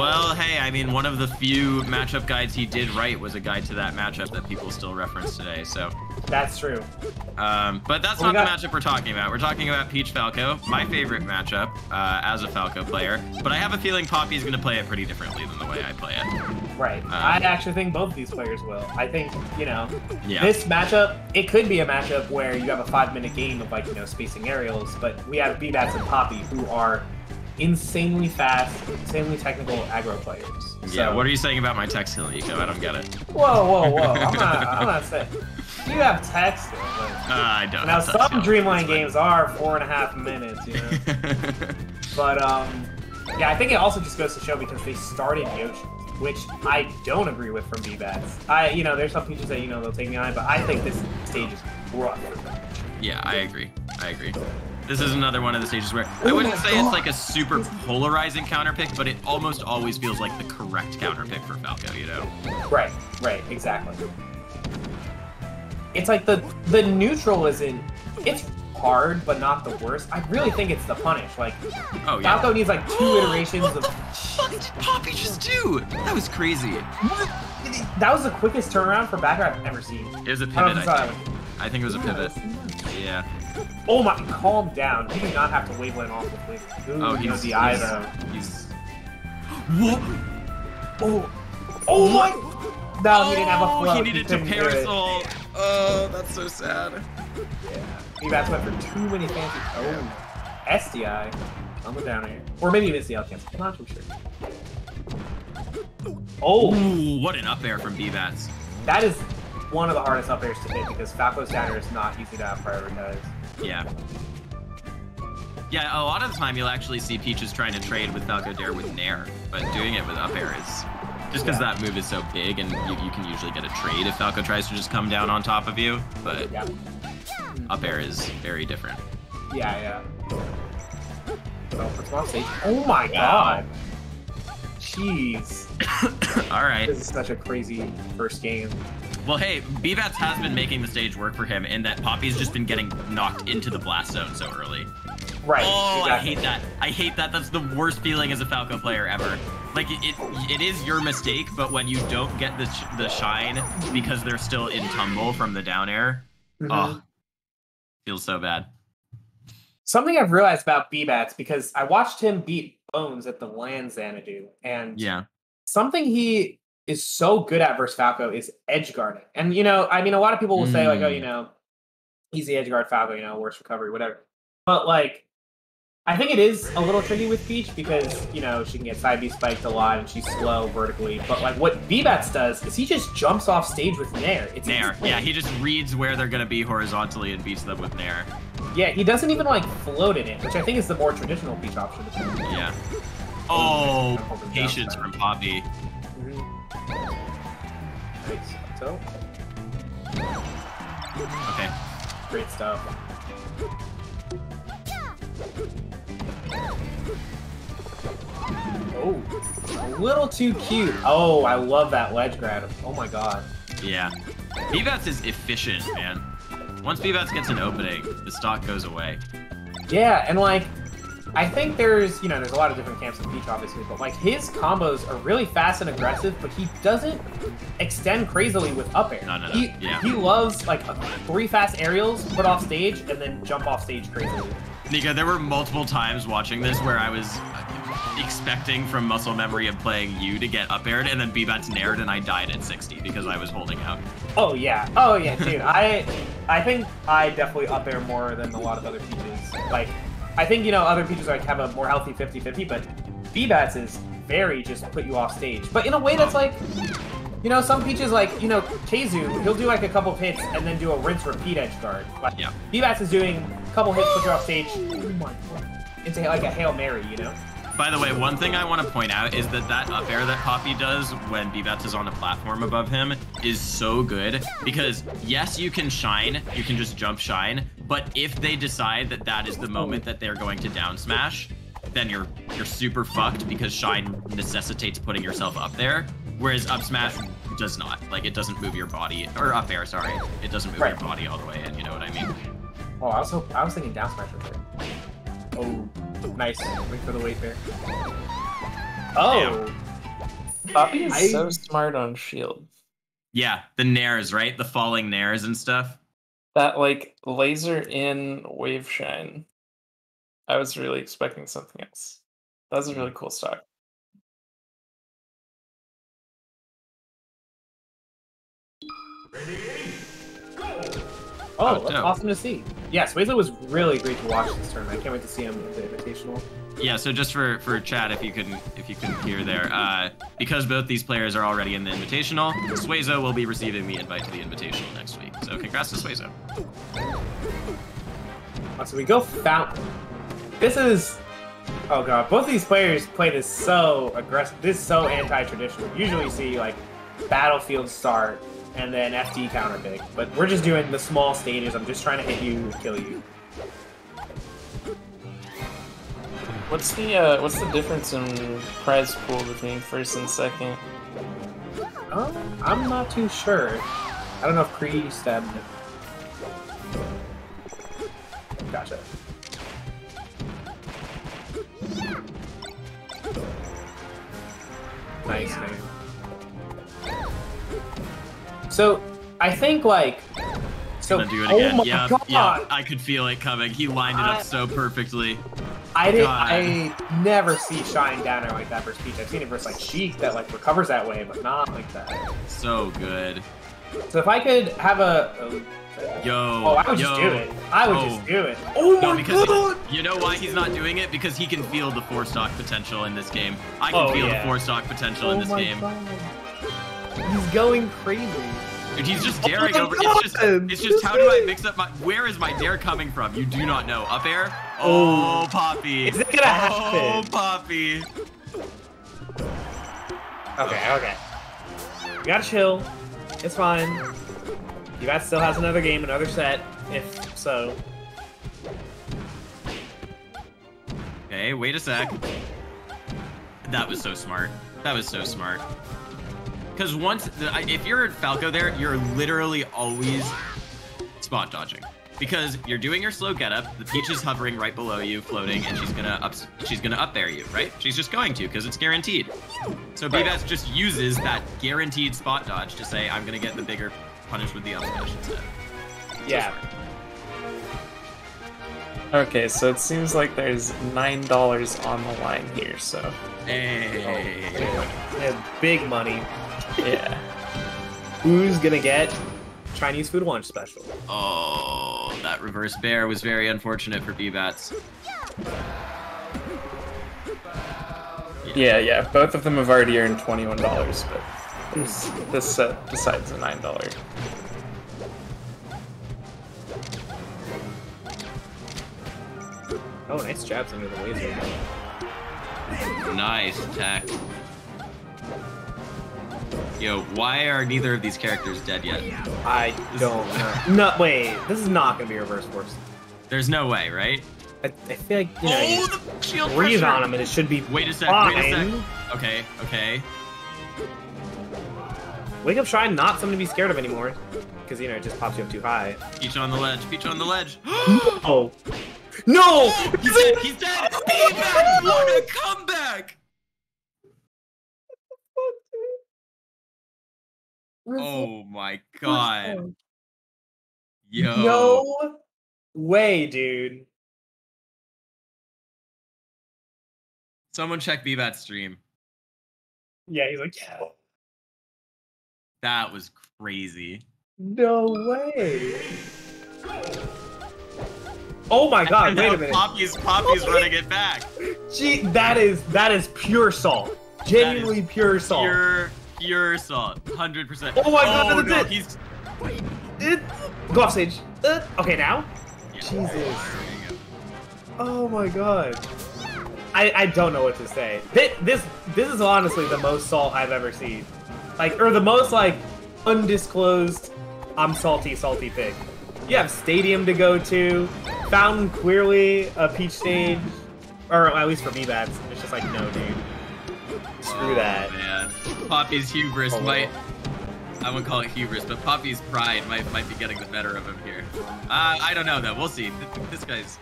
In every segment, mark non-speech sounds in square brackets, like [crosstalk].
Well, hey, I mean, one of the few matchup guides he did write was a guide to that matchup that people still reference today. So, That's true. um, but that's Well, not the matchup we're talking about. We're talking about Peach Falco, my favorite matchup uh, as a Falco player. But I have a feeling Pappi's going to play it pretty differently than the way I play it. Right. Um, I actually think both of these players will. I think, you know, Yeah. this matchup, it could be a matchup where you have a five minute game of like, you know, spacing aerials, but we have Bbatts and Pappi who are insanely fast, insanely technical aggro players. yeah. What are you saying about my text skill, Nico? I don't get it. Whoa, whoa, whoa. I'm not, I'm not saying. You have text. But... Uh, I don't. Now, some skill. Dreamland games are four and a half minutes, you know? [laughs] But um, yeah, I think it also just goes to show because they started Yoshi, which I don't agree with from Bbatts. I, you know, there's some peaches that you know they'll take me on, but I think this stage is rough. Yeah, I agree. I agree. This is another one of the stages where I Oh wouldn't my say it's like a super polarizing counter pick, but it almost always feels like the correct counter pick for Falco, you know? Right, right, exactly. It's like the the neutral isn't. It's hard, but not the worst. I really think it's the punish. Like Oh, yeah. Oh, Falco needs like two iterations what of. the fuck did Pappi just do? That was crazy. That was the quickest turnaround for backer I've ever seen. It was a pivot, if I it's think. I think it was a pivot. Yeah. Oh my! Calm down. You do not have to wavelength off the wave. Ooh, Oh, you know, he's, the eye he's, though. he's... What? Oh, oh my! No, he didn't have a Oh, float. he needed to couldn't it. parasol. Oh, that's so sad. Yeah, Bbatts went for too many fancy. Oh, SDI the down air, or maybe even CL cancel. I'm not too sure. Oh, Ooh, what an up air from Bbatts. that is one of the hardest up airs to hit because Falco's down air is not easy to prioritize. Yeah. Yeah, a lot of the time you'll actually see Peaches trying to trade with Falco Dare with Nair, but doing it with up air is just because Yeah. that move is so big and you, you can usually get a trade if Falco tries to just come down on top of you, but Yeah, up air is very different. yeah, yeah. So, it's off stage. Oh my god! Jeez, [coughs] All right. this is such a crazy first game. Well, hey, Bbatts has been making the stage work for him in that Pappi's just been getting knocked into the blast zone so early. Right. Oh, I hate that. I hate that. That's the worst feeling as a Falco player ever. Like it, it, is your mistake, but when you don't get the sh- the shine because they're still in tumble from the down air, Mhm. oh, feels so bad. Something I've realized about Bbatts because I watched him beat Bones at the LAN Xanadu, and Yeah, something he is so good at versus Falco is edge guarding. And you know, I mean, a lot of people will say like, oh, Mm. you know, he's the edge guard Falco, you know, worst recovery, whatever. But like, I think it is a little tricky with Peach because you know she can get side B spiked a lot and she's slow vertically. But like, what Bbatts does is he just jumps off stage with Nair. It's Nair. Yeah, he just reads where they're gonna be horizontally and beats them with Nair. yeah, he doesn't even like float in it, which I think is the more traditional Peach option. Yeah. Oh, patience from Pappi. Nice. So, Okay. great stuff. Oh, a little too cute. Oh, I love that ledge grab. Oh my god. Yeah. Bbatts is efficient, man. Once Bbatts gets an opening, the stock goes away. Yeah, and like, I think there's, you know, there's a lot of different camps in Peach, obviously, but like his combos are really fast and aggressive, but he doesn't extend crazily with up air. No, no, no. He, Yeah. he loves like three fast aerials, put off stage, and then jump off stage crazily. Nika, there were multiple times watching this where I was expecting from muscle memory of playing you to get up aired, and then Bbatts nared, and I died at 60 because I was holding out. Oh yeah, oh yeah, dude. I I think I definitely up air more than a lot of other peaches. Like, I think you know other peaches like have a more healthy 50-50, but Bbatts is very just put you off stage, but in a way that's like, you know, some peaches like you know Keizu, he'll do like a couple hits and then do a rinse repeat edge guard. But Yeah. Bbatts is doing a couple hits, put you off stage. It's like a hail mary, you know. By the way, one thing I want to point out is that that up air that Pappi does when Bbatts is on a platform above him is so good because yes, you can shine, you can just jump shine, but if they decide that that is the moment that they're going to down smash, then you're you're super fucked because shine necessitates putting yourself up there, whereas up smash does not. Like it doesn't move your body or up air, sorry, it doesn't move Right. your body all the way in. You know what I mean? Oh, I was hope, I was thinking down smash right there. Oh, nice. Wait for the wait there. Oh, Pappi is I- so smart on shield. Yeah, the nairs, right? The falling nairs and stuff. That like laser in wave shine. I was really expecting something else. That was a mm-hmm. really cool stock. Oh, Oh, that's dope. awesome to see. Yes, Swayze was really great to watch this tournament. I can't wait to see him at the Invitational. Yeah, so just for for chat, if you couldn't if you couldn't hear there, uh, because both these players are already in the invitational, Swazo will be receiving the invite to the invitational next week. So congrats to. Uh, So we go Fountain. This is. Oh god, both these players play this so aggressive. This is so anti-traditional. Usually you see like Battlefield start and then FD counter pick, but we're just doing the small stages. I'm just trying to hit you and kill you. What's the uh, what's the difference in prize pool between first and second? Um, I'm not too sure. I don't know if Kree stabbed it. Gotcha. Nice name. So, I think like. So, Gonna do it oh my yeah, god! yeah. I could feel it coming. He lined it up so perfectly. I did. God. I never see Shine Downer like that versus Peach. I've seen it versus like Sheik that like recovers that way, but not like that. So good. So if I could have a, a Yo. Oh, I would yo. just do it. I would Oh. just do it. Oh No, my because god! you know why he's not doing it? Because he can feel the four stock potential in this game. I can Oh, feel yeah. the four stock potential in Oh this my game. god! He's going crazy. And he's just Oh daring my over. God! It's just, it's just how do I mix up my? Where is my dare coming from? You do not know. Up air? Oh, oh Pappi. Is it gonna Oh, happen? Pappi. Okay, okay. You gotta chill. It's fine. Uvat still has another game, another set, if so. Okay, wait a sec. That was so smart. That was so smart. Because once, the, if you're at Falco there, you're literally always spot dodging. Because you're doing your slow getup, the Peach is hovering right below you, floating, and she's gonna up, she's gonna up air you, right? She's just going to, because it's guaranteed. So. Bbatts just uses that guaranteed spot dodge to say, I'm gonna get the bigger punish with the up smash instead. Yeah. Okay, so it seems like there's nine dollars on the line here. So Hey. Oh, yeah, big money. Yeah, Who's gonna get Chinese food lunch special? Oh, that reverse bear was very unfortunate for Bbatts. yeah, yeah. Both of them have already earned twenty-one dollars, but this this set decides a nine dollar. Oh, nice jabs under the laser. Nice attack. Yo, why are neither of these characters dead yet? I don't know. No, wait. This is not gonna be reverse force. There's no way, right? I, I feel like you know, you oh, just the shield breathe pressure. on him and it should be Wait a sec, fine. wait a sec. Okay, okay. Wake up Shine, not something to be scared of anymore. Because, you know, it just pops you up too high. Peach on the ledge, Peach on the ledge. [gasps] Oh. No! he's dead, he's dead! Bbatts, what a comeback! Oh my god. Yo. No way, dude. Someone check B-Bat's stream. Yeah, he's like, yeah. That was crazy. No way. Oh my god, wait a minute. Pappi's, Pappi's running it back. Gee, that is that is pure salt. Genuinely pure salt. Pure, pure salt. 100%. Oh my God, oh, that's no, it. He's... Uh, Go off stage. Uh, okay, now? Yeah. Jesus. There you go. Oh my god. I, I don't know what to say. This, this this is honestly the most salt I've ever seen. Like or the most like undisclosed I'm salty salty pig. You have stadium to go to, fountain clearly a peach stage, or at least for me that's, It's just like no dude. Screw Oh, that. man. Pappi's hubris Oh. might... I wouldn't call it hubris, but Pappi's pride might might be getting the better of him here. Uh, I don't know, though. We'll see. Th- This guy's...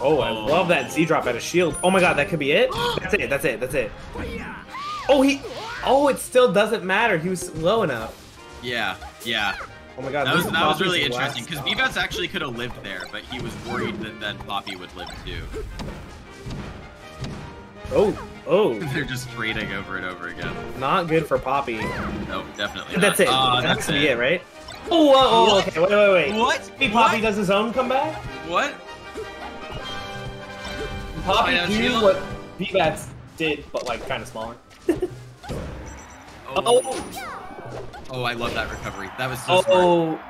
Oh, I love that Z drop out of shield. Oh my god, that could be it. That's it. That's it. That's it. Oh, he. Oh, it still doesn't matter. He was low enough. Yeah, yeah. Oh my god, That was that was really interesting because. Bbatts actually could have lived there, but he was worried that that Pappi would live too. Oh, oh, [laughs] They're just trading over and over again. not good for Pappi. No, definitely. That's it. Uh, that has that's to be it, right? Oh, oh, oh, What? okay. Wait, wait, wait. What? Hey, Pappi What? does his own comeback. What? Pappi did shield. what Bbatts did, but like kind of smaller. [laughs] Oh. Oh, Oh, I love that recovery. That was so smart. oh,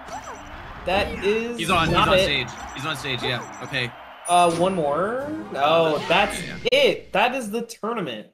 that is. He's on. He's on it. stage. He's on stage. Yeah. Okay. Uh, one more. No, that's Yeah. it. That is the tournament.